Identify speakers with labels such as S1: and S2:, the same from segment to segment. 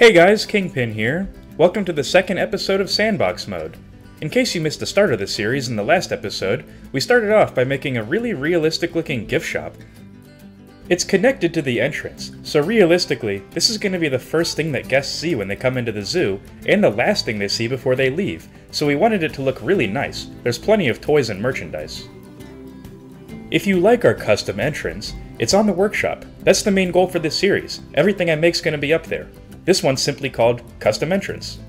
S1: Hey guys, Kingpin here. Welcome to the second episode of Sandbox Mode. In case you missed the start of the series in the last episode, we started off by making a really realistic looking gift shop. It's connected to the entrance, so realistically, this is going to be the first thing that guests see when they come into the zoo, and the last thing they see before they leave, so we wanted it to look really nice. There's plenty of toys and merchandise. If you like our custom entrance, it's on the workshop. That's the main goal for this series. Everything I make's going to be up there. This one's simply called Custom Entrance.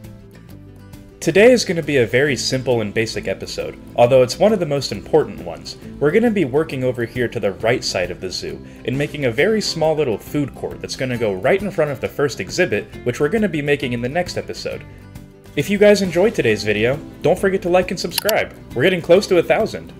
S1: Today is going to be a very simple and basic episode, although it's one of the most important ones. We're going to be working over here to the right side of the zoo, and making a very small little food court that's going to go right in front of the first exhibit, which we're going to be making in the next episode. If you guys enjoyed today's video, don't forget to like and subscribe. We're getting close to a thousand.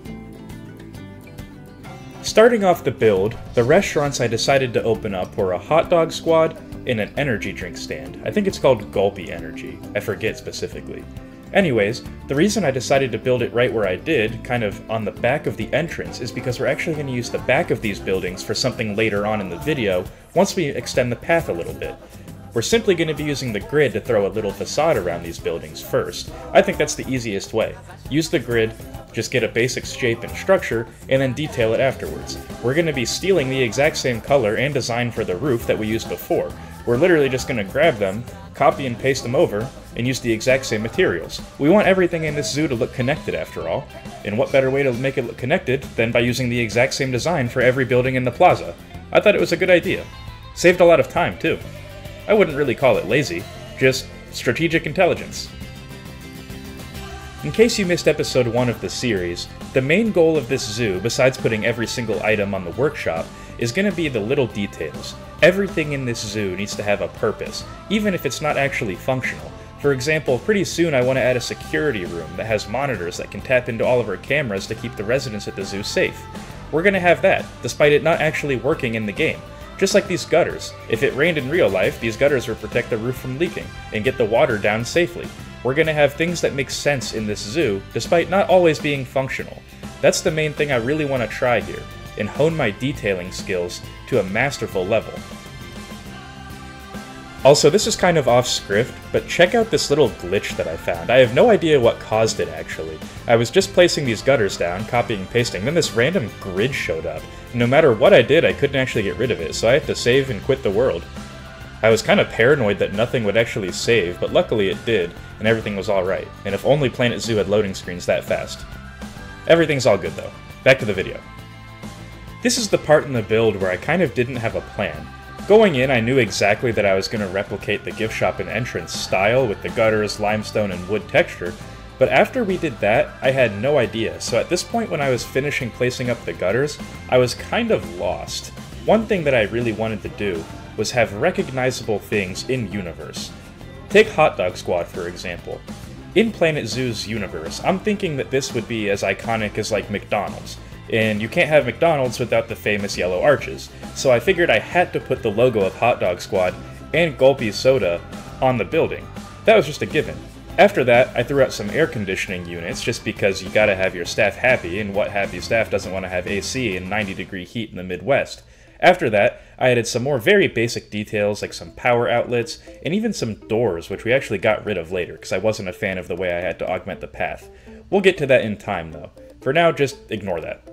S1: Starting off the build, the restaurants I decided to open up were a hot dog squad in an energy drink stand. I think it's called Gulpy Energy. I forget specifically. Anyways, the reason I decided to build it right where I did, kind of on the back of the entrance, is because we're actually going to use the back of these buildings for something later on in the video, once we extend the path a little bit. We're simply going to be using the grid to throw a little facade around these buildings first. I think that's the easiest way. Use the grid, just get a basic shape and structure, and then detail it afterwards. We're going to be stealing the exact same color and design for the roof that we used before, we're literally just going to grab them, copy and paste them over, and use the exact same materials. We want everything in this zoo to look connected after all, and what better way to make it look connected than by using the exact same design for every building in the plaza? I thought it was a good idea. Saved a lot of time, too. I wouldn't really call it lazy, just strategic intelligence. In case you missed episode 1 of the series, the main goal of this zoo, besides putting every single item on the workshop, is going to be the little details. Everything in this zoo needs to have a purpose, even if it's not actually functional. For example, pretty soon I want to add a security room that has monitors that can tap into all of our cameras to keep the residents at the zoo safe. We're going to have that, despite it not actually working in the game. Just like these gutters. If it rained in real life, these gutters would protect the roof from leaking and get the water down safely. We're going to have things that make sense in this zoo, despite not always being functional. That's the main thing I really want to try here, and hone my detailing skills to a masterful level. Also, this is kind of off script, but check out this little glitch that I found. I have no idea what caused it actually. I was just placing these gutters down, copying and pasting, then this random grid showed up. No matter what I did, I couldn't actually get rid of it, so I had to save and quit the world. I was kind of paranoid that nothing would actually save, but luckily it did, and everything was alright. And if only Planet Zoo had loading screens that fast. Everything's all good though. Back to the video. This is the part in the build where I kind of didn't have a plan. Going in, I knew exactly that I was going to replicate the gift shop and entrance style with the gutters, limestone, and wood texture, but after we did that, I had no idea, so at this point when I was finishing placing up the gutters, I was kind of lost. One thing that I really wanted to do was have recognizable things in universe. Take Hot Dog Squad for example. In Planet Zoo's universe, I'm thinking that this would be as iconic as like McDonald's and you can't have McDonald's without the famous yellow arches. So I figured I had to put the logo of Hot Dog Squad and Gulpy Soda on the building. That was just a given. After that, I threw out some air conditioning units just because you gotta have your staff happy, and what happy staff doesn't want to have AC in 90 degree heat in the Midwest. After that, I added some more very basic details like some power outlets and even some doors, which we actually got rid of later because I wasn't a fan of the way I had to augment the path. We'll get to that in time though. For now, just ignore that.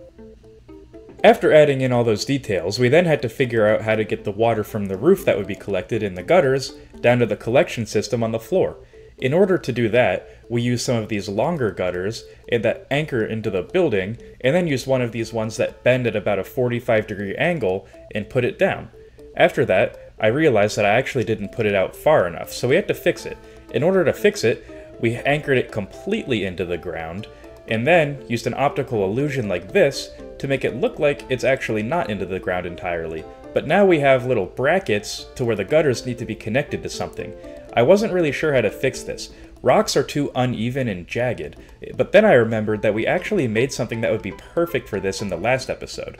S1: After adding in all those details, we then had to figure out how to get the water from the roof that would be collected in the gutters down to the collection system on the floor. In order to do that, we used some of these longer gutters that anchor into the building, and then used one of these ones that bend at about a 45 degree angle and put it down. After that, I realized that I actually didn't put it out far enough, so we had to fix it. In order to fix it, we anchored it completely into the ground, and then used an optical illusion like this to make it look like it's actually not into the ground entirely. But now we have little brackets to where the gutters need to be connected to something. I wasn't really sure how to fix this. Rocks are too uneven and jagged, but then I remembered that we actually made something that would be perfect for this in the last episode.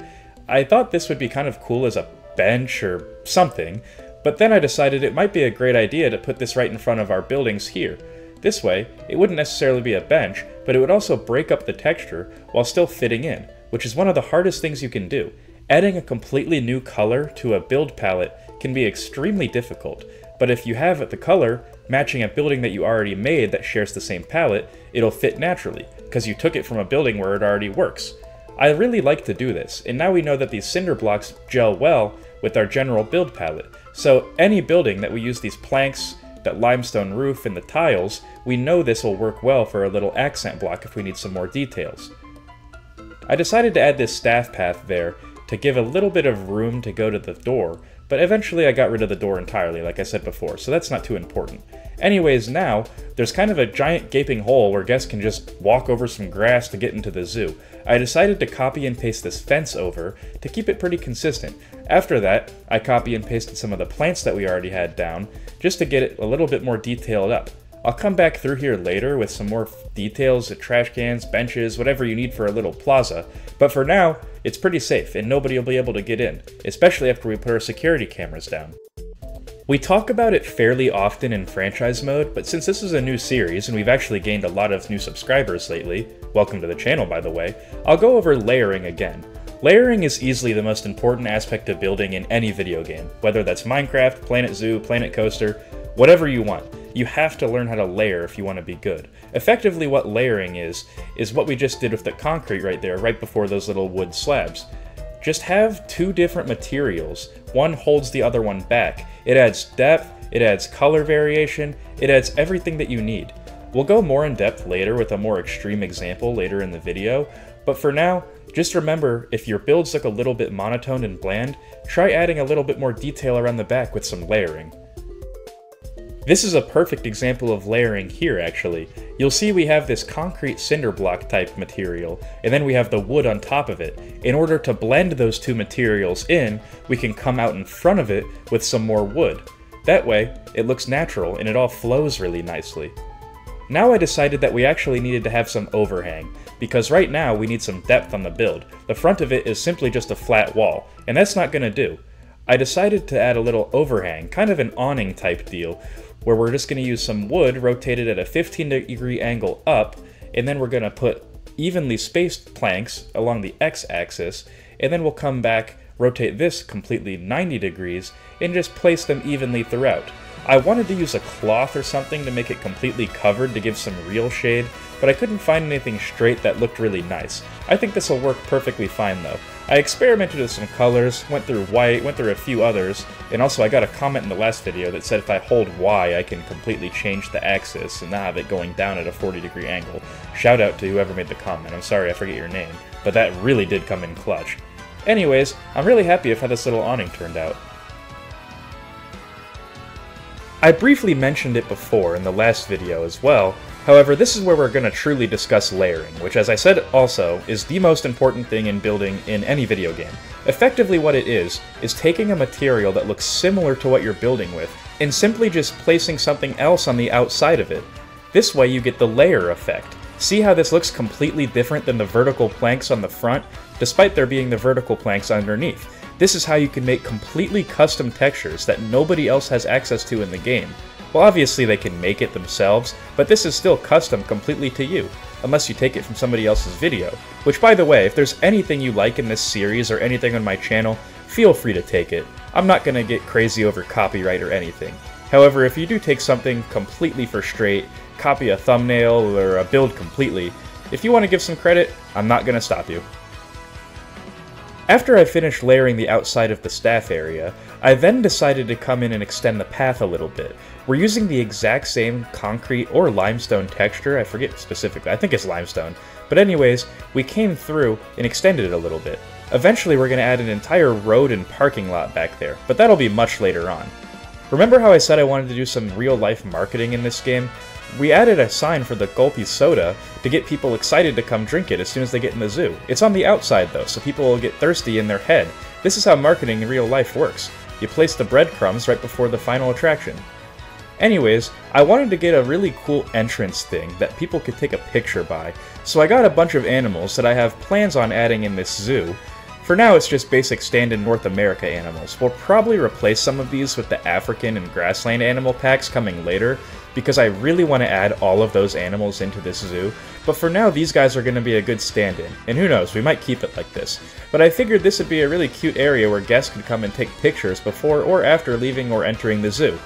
S1: I thought this would be kind of cool as a bench or something, but then I decided it might be a great idea to put this right in front of our buildings here. This way, it wouldn't necessarily be a bench, but it would also break up the texture while still fitting in which is one of the hardest things you can do. Adding a completely new color to a build palette can be extremely difficult, but if you have the color matching a building that you already made that shares the same palette, it'll fit naturally, because you took it from a building where it already works. I really like to do this, and now we know that these cinder blocks gel well with our general build palette, so any building that we use these planks, that limestone roof, and the tiles, we know this will work well for a little accent block if we need some more details. I decided to add this staff path there to give a little bit of room to go to the door, but eventually I got rid of the door entirely, like I said before, so that's not too important. Anyways, now, there's kind of a giant gaping hole where guests can just walk over some grass to get into the zoo. I decided to copy and paste this fence over to keep it pretty consistent. After that, I copy and pasted some of the plants that we already had down, just to get it a little bit more detailed up. I'll come back through here later with some more details, trash cans, benches, whatever you need for a little plaza, but for now, it's pretty safe and nobody will be able to get in, especially after we put our security cameras down. We talk about it fairly often in franchise mode, but since this is a new series and we've actually gained a lot of new subscribers lately, welcome to the channel by the way, I'll go over layering again. Layering is easily the most important aspect of building in any video game, whether that's Minecraft, Planet Zoo, Planet Coaster, whatever you want. You have to learn how to layer if you want to be good. Effectively what layering is, is what we just did with the concrete right there, right before those little wood slabs. Just have two different materials. One holds the other one back. It adds depth, it adds color variation, it adds everything that you need. We'll go more in depth later with a more extreme example later in the video, but for now, just remember, if your builds look a little bit monotone and bland, try adding a little bit more detail around the back with some layering. This is a perfect example of layering here, actually. You'll see we have this concrete cinder block type material, and then we have the wood on top of it. In order to blend those two materials in, we can come out in front of it with some more wood. That way, it looks natural and it all flows really nicely. Now I decided that we actually needed to have some overhang, because right now we need some depth on the build. The front of it is simply just a flat wall, and that's not going to do. I decided to add a little overhang, kind of an awning type deal, where we're just going to use some wood rotated at a 15 degree angle up, and then we're going to put evenly spaced planks along the x-axis, and then we'll come back, rotate this completely 90 degrees, and just place them evenly throughout. I wanted to use a cloth or something to make it completely covered to give some real shade, but I couldn't find anything straight that looked really nice. I think this will work perfectly fine though. I experimented with some colors, went through white, went through a few others, and also I got a comment in the last video that said if I hold Y I can completely change the axis and have it going down at a 40 degree angle. Shout out to whoever made the comment, I'm sorry I forget your name, but that really did come in clutch. Anyways, I'm really happy with how this little awning turned out. I briefly mentioned it before in the last video as well, however this is where we're going to truly discuss layering, which as I said also, is the most important thing in building in any video game. Effectively what it is, is taking a material that looks similar to what you're building with, and simply just placing something else on the outside of it. This way you get the layer effect. See how this looks completely different than the vertical planks on the front, despite there being the vertical planks underneath. This is how you can make completely custom textures that nobody else has access to in the game. Well, obviously they can make it themselves, but this is still custom completely to you, unless you take it from somebody else's video. Which, by the way, if there's anything you like in this series or anything on my channel, feel free to take it. I'm not gonna get crazy over copyright or anything. However, if you do take something completely for straight, copy a thumbnail or a build completely, if you want to give some credit, I'm not gonna stop you. After I finished layering the outside of the staff area, I then decided to come in and extend the path a little bit. We're using the exact same concrete or limestone texture, I forget specifically, I think it's limestone. But anyways, we came through and extended it a little bit. Eventually we're going to add an entire road and parking lot back there, but that'll be much later on. Remember how I said I wanted to do some real life marketing in this game? We added a sign for the Gulpy soda to get people excited to come drink it as soon as they get in the zoo. It's on the outside though, so people will get thirsty in their head. This is how marketing in real life works. You place the breadcrumbs right before the final attraction. Anyways, I wanted to get a really cool entrance thing that people could take a picture by, so I got a bunch of animals that I have plans on adding in this zoo. For now, it's just basic stand-in North America animals. We'll probably replace some of these with the African and grassland animal packs coming later, because I really want to add all of those animals into this zoo, but for now these guys are going to be a good stand-in, and who knows, we might keep it like this. But I figured this would be a really cute area where guests could come and take pictures before or after leaving or entering the zoo.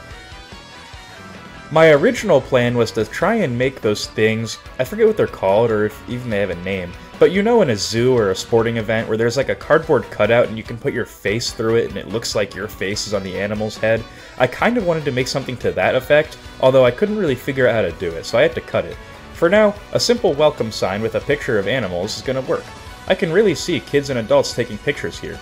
S1: My original plan was to try and make those things, I forget what they're called or if even they have a name, but you know in a zoo or a sporting event where there's like a cardboard cutout and you can put your face through it and it looks like your face is on the animal's head, I kind of wanted to make something to that effect, although I couldn't really figure out how to do it, so I had to cut it. For now, a simple welcome sign with a picture of animals is going to work. I can really see kids and adults taking pictures here.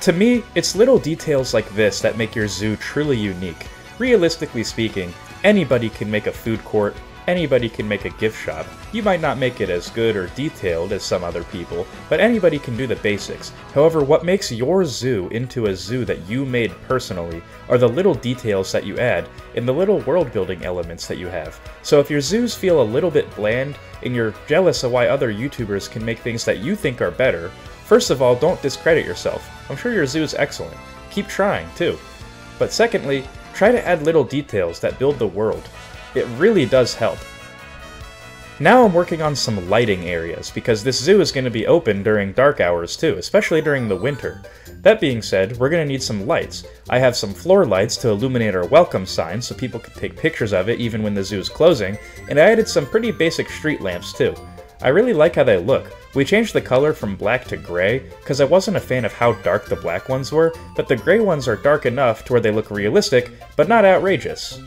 S1: To me, it's little details like this that make your zoo truly unique. Realistically speaking, anybody can make a food court, anybody can make a gift shop. You might not make it as good or detailed as some other people, but anybody can do the basics. However, what makes your zoo into a zoo that you made personally are the little details that you add and the little world building elements that you have. So if your zoos feel a little bit bland and you're jealous of why other YouTubers can make things that you think are better, first of all, don't discredit yourself. I'm sure your zoo is excellent. Keep trying, too. But secondly, Try to add little details that build the world. It really does help. Now I'm working on some lighting areas, because this zoo is going to be open during dark hours too, especially during the winter. That being said, we're going to need some lights. I have some floor lights to illuminate our welcome sign so people can take pictures of it even when the zoo is closing, and I added some pretty basic street lamps too. I really like how they look. We changed the color from black to gray, because I wasn't a fan of how dark the black ones were, but the gray ones are dark enough to where they look realistic, but not outrageous.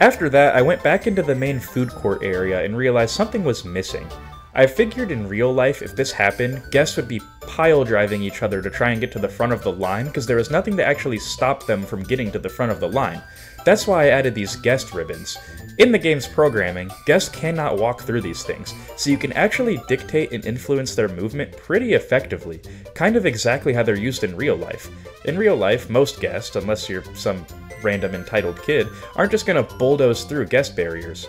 S1: After that, I went back into the main food court area and realized something was missing. I figured in real life, if this happened, guests would be pile driving each other to try and get to the front of the line because there was nothing to actually stop them from getting to the front of the line. That's why I added these guest ribbons. In the game's programming, guests cannot walk through these things, so you can actually dictate and influence their movement pretty effectively, kind of exactly how they're used in real life. In real life, most guests, unless you're some random entitled kid, aren't just gonna bulldoze through guest barriers.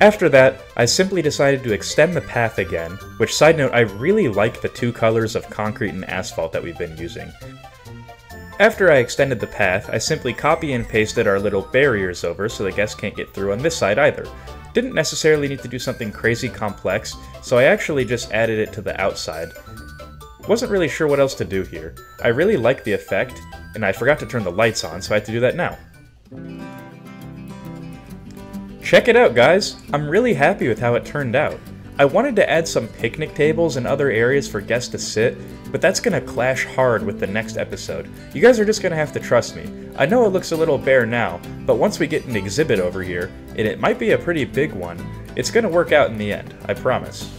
S1: After that, I simply decided to extend the path again, which side note, I really like the two colors of concrete and asphalt that we've been using. After I extended the path, I simply copy and pasted our little barriers over so the guests can't get through on this side either. Didn't necessarily need to do something crazy complex, so I actually just added it to the outside. Wasn't really sure what else to do here. I really like the effect, and I forgot to turn the lights on, so I have to do that now. Check it out, guys! I'm really happy with how it turned out. I wanted to add some picnic tables and other areas for guests to sit, but that's gonna clash hard with the next episode. You guys are just gonna have to trust me. I know it looks a little bare now, but once we get an exhibit over here, and it might be a pretty big one, it's gonna work out in the end, I promise.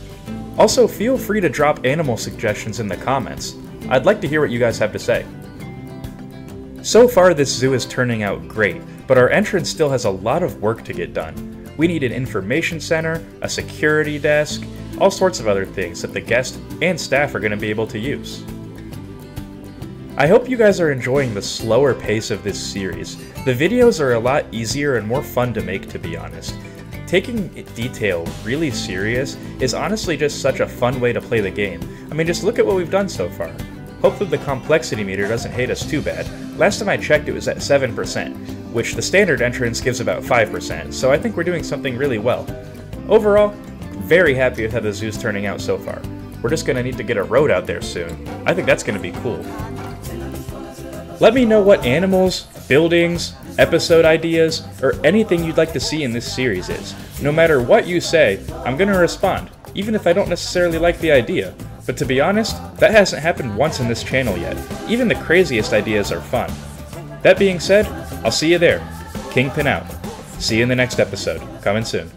S1: Also, feel free to drop animal suggestions in the comments. I'd like to hear what you guys have to say. So far, this zoo is turning out great, but our entrance still has a lot of work to get done. We need an information center, a security desk, all sorts of other things that the guests and staff are going to be able to use. I hope you guys are enjoying the slower pace of this series. The videos are a lot easier and more fun to make to be honest. Taking detail really serious is honestly just such a fun way to play the game. I mean just look at what we've done so far. Hopefully the complexity meter doesn't hate us too bad. Last time I checked it was at 7%, which the standard entrance gives about 5%, so I think we're doing something really well. Overall, very happy with how the zoo's turning out so far. We're just gonna need to get a road out there soon. I think that's gonna be cool. Let me know what animals, buildings, episode ideas, or anything you'd like to see in this series is. No matter what you say, I'm gonna respond, even if I don't necessarily like the idea. But to be honest, that hasn't happened once in this channel yet. Even the craziest ideas are fun. That being said, I'll see you there. Kingpin out. See you in the next episode. Coming soon.